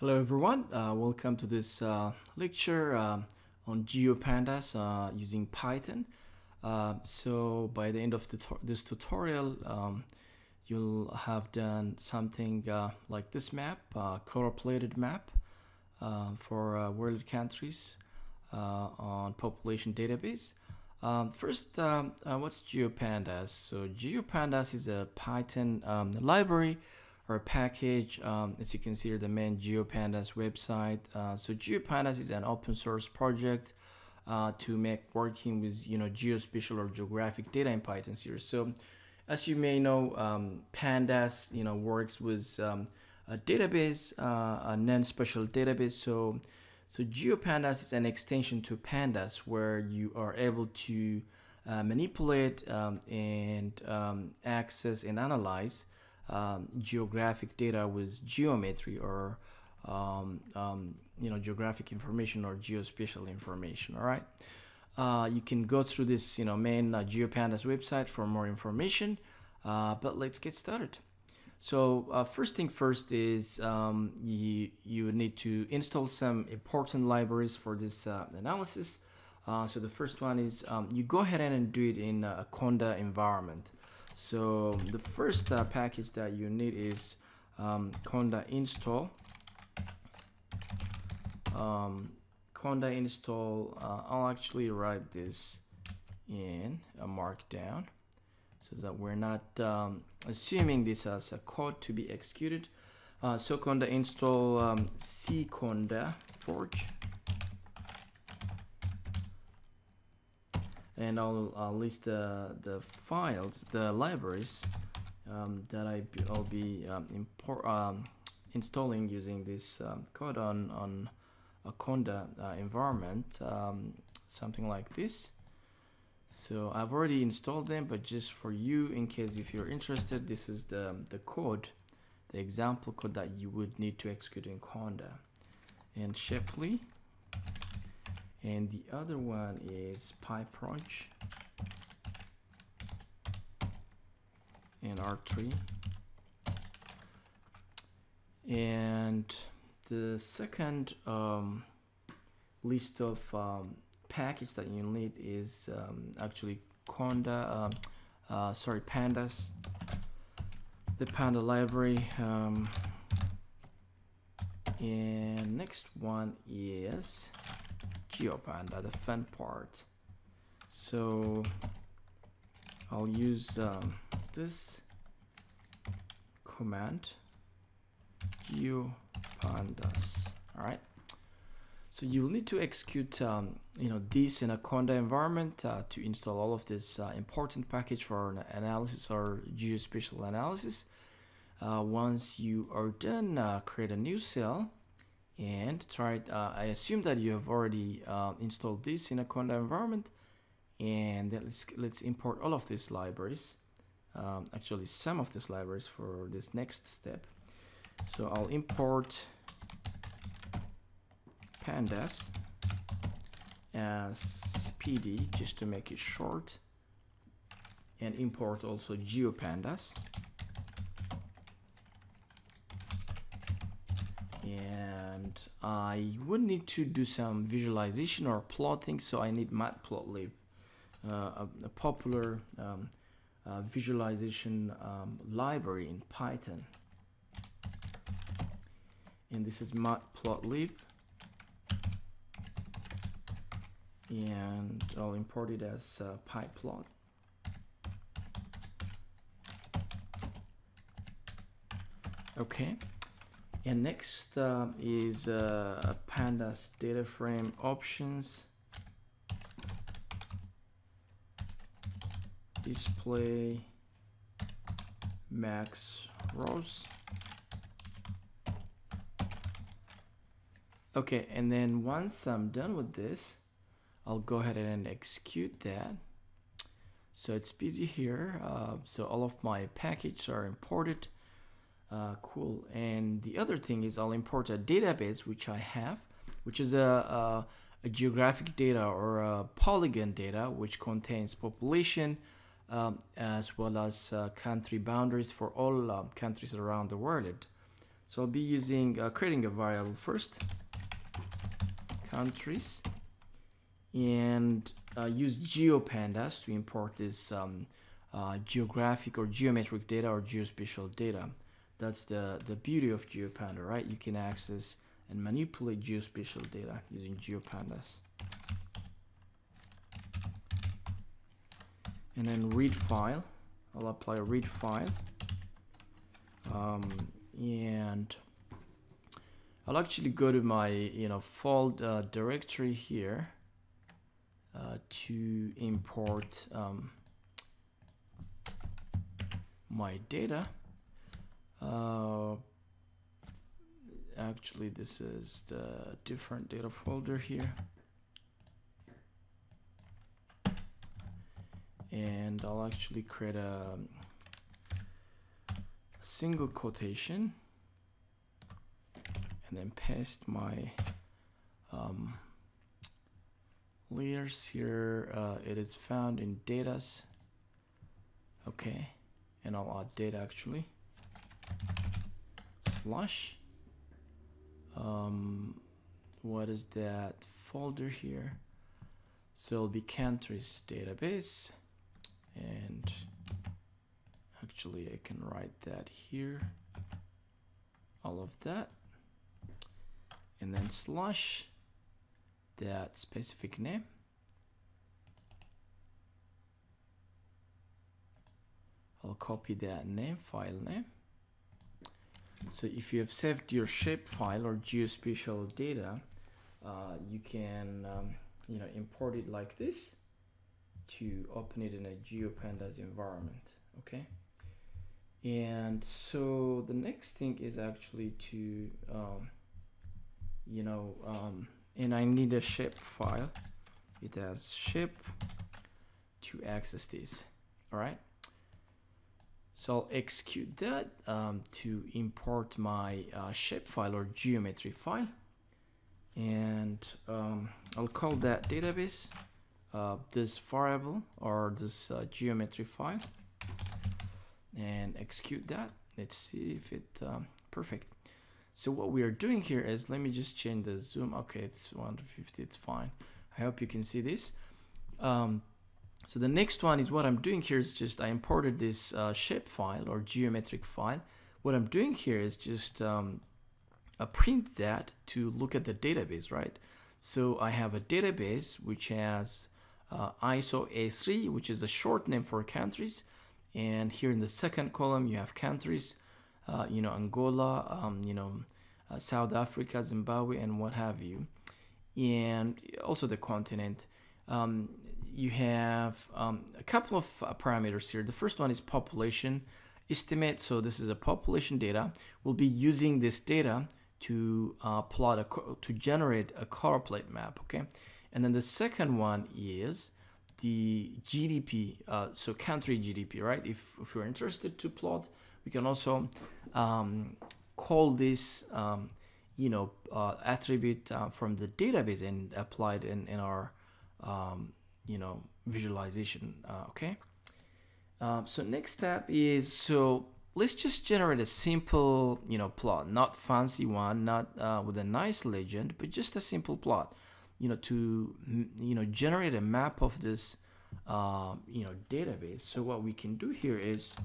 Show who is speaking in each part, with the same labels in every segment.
Speaker 1: Hello everyone, uh, welcome to this uh, lecture uh, on GeoPandas uh, using Python. Uh, so by the end of the this tutorial, um, you'll have done something uh, like this map, choroplated map for world countries on population database. Um, first, um, what's GeoPandas? So GeoPandas is a Python um, library or package. Um, as you can see the main GeoPandas website. Uh, so GeoPandas is an open source project uh, to make working with you know geospatial or geographic data in Python here. So as you may know, um, Pandas you know works with um, a database, uh, a non-spatial database. So so GeoPandas is an extension to Pandas where you are able to uh, manipulate um, and um, access and analyze um, geographic data with geometry or um, um, you know geographic information or geospatial information all right? Uh, you can go through this you know main uh, geopandas website for more information uh, but let's get started. So uh, first thing first is um, you you need to install some important libraries for this uh, analysis. Uh, so the first one is um, you go ahead and do it in a conda environment so the first uh, package that you need is um, conda install. Um, conda install uh, I'll actually write this in a markdown so that we're not um, assuming this as a code to be executed. Uh, so conda install um, cconda forge and I'll, I'll list the, the files, the libraries um, that I, will be um, import, um, installing using this um, code on, on a Conda uh, environment, um, something like this. So I've already installed them, but just for you, in case if you're interested, this is the, the code, the example code that you would need to execute in Conda. And Shapely and the other one is PyProj and Rtree and the second um, list of um, package that you need is um, actually Conda um, uh, sorry pandas. The panda library um, and next one is GeoPanda, the fun part. So I'll use um, this command geopandas all right so you'll need to execute um, you know this in a conda environment uh, to install all of this uh, important package for analysis or geospatial analysis. Uh, once you are done uh, create a new cell and try it. Uh, I assume that you have already uh, installed this in a Conda environment and let's, let's import all of these libraries um, actually some of these libraries for this next step so I'll import pandas as pd just to make it short and import also geopandas and I would need to do some visualization or plotting so I need matplotlib uh, a, a, popular um, uh, visualization um, library in Python. And this is matplotlib and I'll import it as uh, pyplot. Okay and next uh, is uh, pandas data frame options. Display max rows okay and then once I'm done with this I'll go ahead and execute that. So it's busy here uh, so all of my packages are imported uh, cool. And the other thing is I'll import a database, which I have, which is a, a, a geographic data or a polygon data, which contains population um, as well as uh, country boundaries for all um, countries around the world. So I'll be using, uh, creating a variable first, countries, and uh, use GeoPandas to import this um, uh, geographic or geometric data or geospatial data. That's the, the beauty of GeoPanda, right? You can access and manipulate geospatial data using GeoPandas. And then read file. I'll apply read file. Um, and I'll actually go to my, you know, fault uh, directory here uh, to import um, my data. Uh, actually, this is the different data folder here. And I'll actually create a, a single quotation and then paste my um, layers here. Uh, it is found in datas. Okay, and I'll add data actually. Slash. Um, what is that folder here? So it'll be countries database, and actually I can write that here. All of that, and then slash that specific name I'll copy that name file name so if you have saved your shape file or geospatial data uh, you can um, you know import it like this to open it in a GeoPandas environment okay? And so the next thing is actually to um, you know um, and I need a shape file it has shape to access this all right so I'll execute that um, to import my uh, shape file or geometry file and um, I'll call that database uh, this variable or this uh, geometry file and execute that let's see if it um, perfect so what we are doing here is, let me just change the zoom. Okay, it's 150, it's fine. I hope you can see this. Um, so the next one is what I'm doing here is just I imported this uh, shape file or geometric file. What I'm doing here is just um, a print that to look at the database, right? So I have a database which has uh, ISO A3, which is a short name for countries. And here in the second column, you have countries uh, you know, Angola, um, you know, uh, South Africa, Zimbabwe, and what have you, and also the continent. Um, you have um, a couple of uh, parameters here. The first one is population estimate. So this is a population data. We'll be using this data to uh, plot a to generate a choroplate map. Okay, and then the second one is the GDP. Uh, so country GDP, right? If if you're interested to plot we can also um, call this, um, you know, uh, attribute uh, from the database and applied in, in our, um, you know, visualization, uh, okay? Um, so next step is, so let's just generate a simple, you know, plot, not fancy one, not uh, with a nice legend, but just a simple plot, you know, to, you know, generate a map of this, uh, you know, database. So what we can do here is,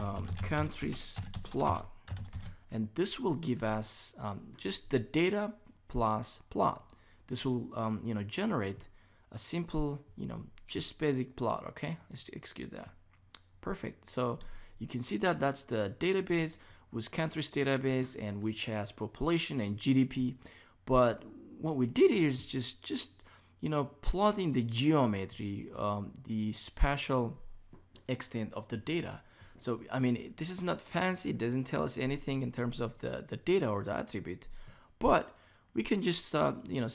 Speaker 1: um, countries plot and this will give us um, just the data plus plot this will um, you know generate a simple you know just basic plot okay? Let's execute that. Perfect. So you can see that that's the database with countries database and which has population and GDP but what we did here is just just you know plotting the geometry um, the spatial extent of the data. So, I mean, this is not fancy. It doesn't tell us anything in terms of the, the data or the attribute, but we can just, uh, you know,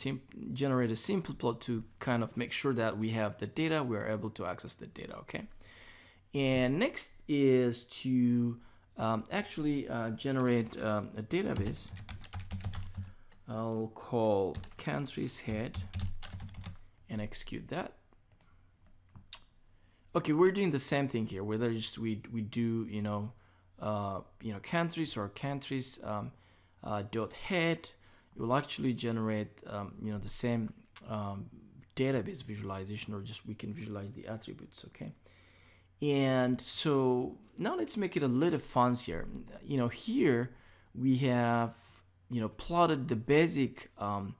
Speaker 1: generate a simple plot to kind of make sure that we have the data, we're able to access the data, okay? And next is to um, actually uh, generate um, a database. I'll call countries head and execute that. Okay, we're doing the same thing here. Whether just we we do you know uh, you know countries or countries um, uh, dot head it will actually generate um, you know the same um, database visualization or just we can visualize the attributes okay? And so now let's make it a little fancier. You know here we have you know plotted the basic um,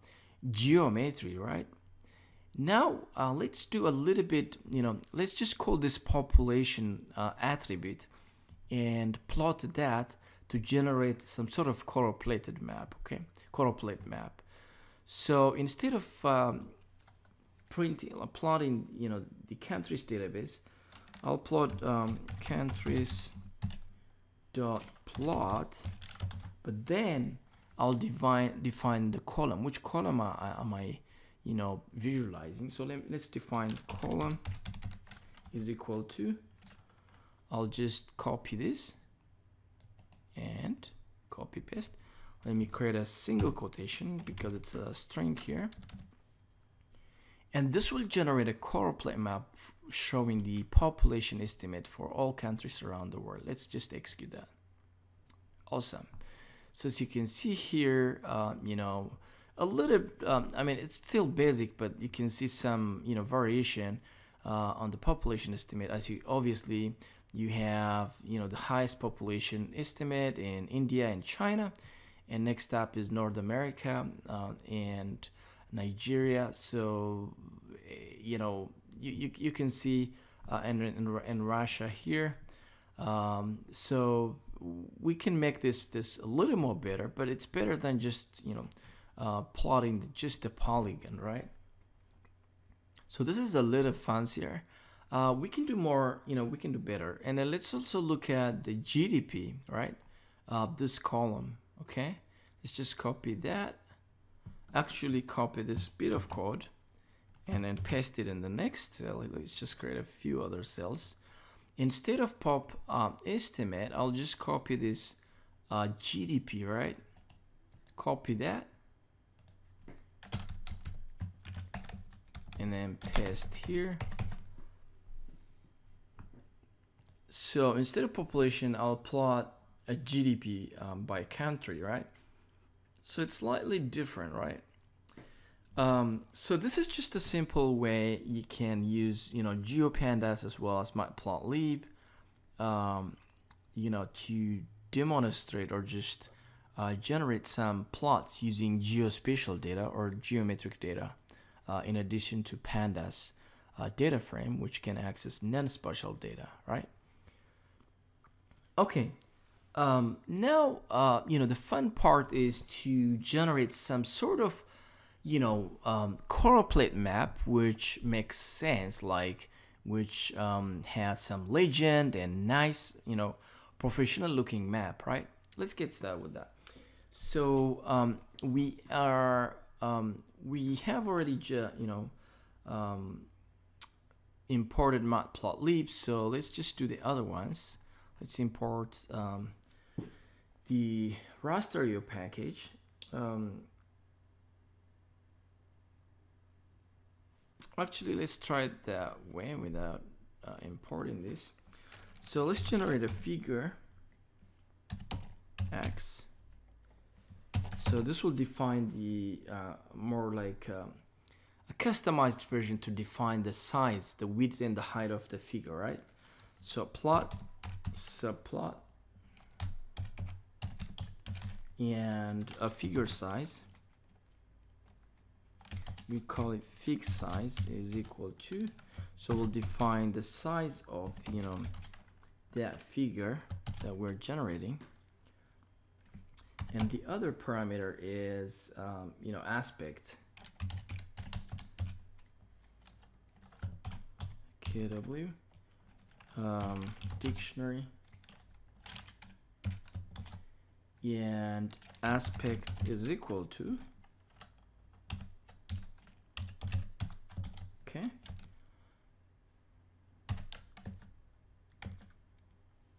Speaker 1: geometry right? Now uh, let's do a little bit you know let's just call this population uh, attribute and plot that to generate some sort of choroplated map okay? Choroplate map. So instead of um, printing plotting you know the countries database I'll plot um, countries dot plot but then I'll define define the column. Which column am I you know visualizing? So let, let's define column is equal to I'll just copy this and copy paste. Let me create a single quotation because it's a string here. And this will generate a choroplate map showing the population estimate for all countries around the world. Let's just execute that. Awesome. So as you can see here uh, you know a little um, I mean it's still basic but you can see some you know variation uh, on the population estimate. As you obviously you have you know the highest population estimate in India and China and next up is North America uh, and Nigeria. So eh, you know you, you, you can see uh, and in, in Russia here. Um, so we can make this this a little more better but it's better than just you know uh, plotting the, just the polygon right? So this is a little fancier uh, we can do more you know we can do better. And then let's also look at the GDP right uh, this column okay? Let's just copy that. Actually copy this bit of code and then paste it in the next cell. Let's just create a few other cells. Instead of pop uh, estimate I'll just copy this uh, GDP right? Copy that. And then paste here so instead of population I'll plot a GDP um, by country right? So it's slightly different right? Um, so this is just a simple way you can use you know GeoPandas as well as Matplotlib um, you know to demonstrate or just uh, generate some plots using geospatial data or geometric data uh, in addition to pandas uh, data frame which can access non-spatial data right okay um, now uh, you know the fun part is to generate some sort of you know um, choroplate map which makes sense like which um, has some legend and nice you know professional looking map right? Let's get started with that. So um, we are um, we have already you know um, imported matplotlib so let's just do the other ones let's import um, the rasterio package um, actually let's try it that way without uh, importing this. So let's generate a figure x. So this will define the uh, more like uh, a customized version to define the size the width and the height of the figure right so plot subplot and a figure size. We call it figsize is equal to so we'll define the size of you know that figure that we're generating. And the other parameter is um, you know aspect. Kw um, dictionary and aspect is equal to Okay.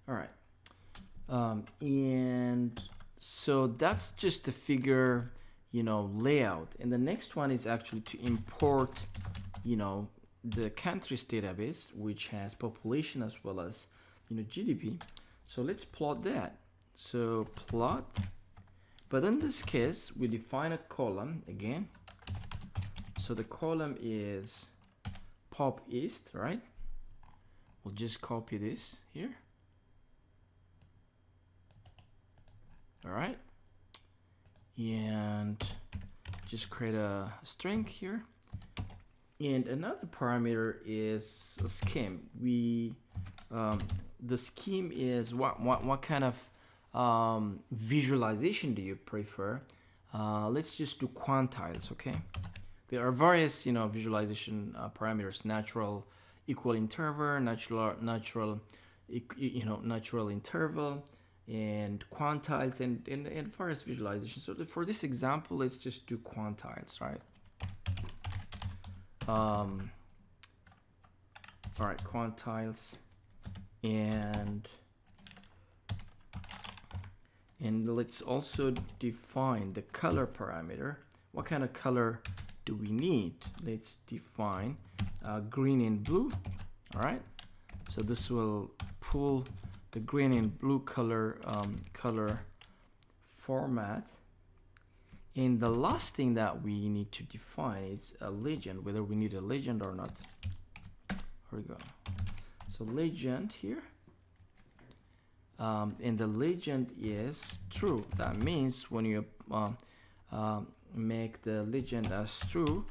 Speaker 1: All right. Um, and so that's just the figure, you know, layout. And the next one is actually to import, you know, the countries database, which has population as well as, you know, GDP. So let's plot that. So plot, but in this case, we define a column again. So the column is pop east, right? We'll just copy this here. All right. And just create a string here. And another parameter is scheme. We um, the scheme is what what what kind of um, visualization do you prefer? Uh, let's just do quantiles, okay? There are various you know visualization uh, parameters: natural, equal interval, natural natural, you know natural interval, and quantiles, and and, and various visualizations. So for this example, let's just do quantiles, right? Um, all right, quantiles and and let's also define the color parameter. What kind of color do we need? Let's define uh, green and blue. All right so this will pull the green and blue color um, color format and the last thing that we need to define is a legend whether we need a legend or not here we go so legend here. Um, and the legend is true. That means when you um, uh, make the legend as true,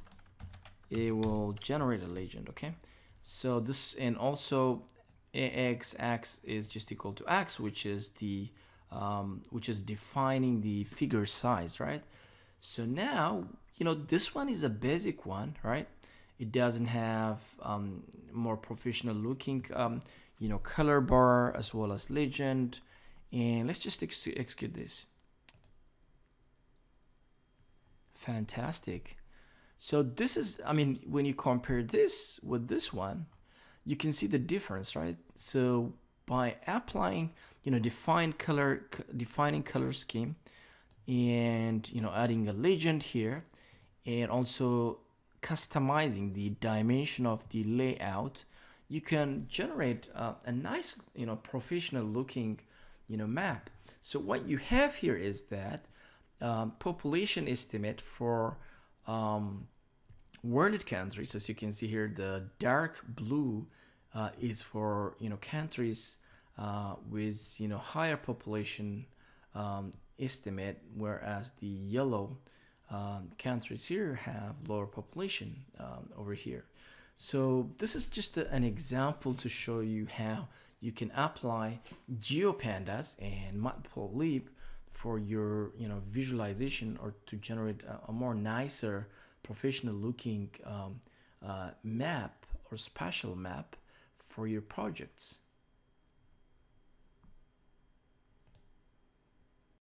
Speaker 1: it will generate a legend, okay? So this, and also x, x is just equal to x, which is the, um, which is defining the figure size, right? So now, you know, this one is a basic one, right? it doesn't have um, more professional looking um, you know color bar as well as legend. And let's just ex execute this. Fantastic. So this is I mean when you compare this with this one you can see the difference right? So by applying you know define color defining color scheme and you know adding a legend here and also customizing the dimension of the layout, you can generate uh, a nice, you know, professional looking, you know, map. So what you have here is that um, population estimate for um, world countries. As you can see here, the dark blue uh, is for, you know, countries uh, with, you know, higher population um, estimate, whereas the yellow um, countries here have lower population um, over here. So this is just a, an example to show you how you can apply GeoPandas and Matplotlib for your you know visualization or to generate a, a more nicer professional looking um, uh, map or spatial map for your projects.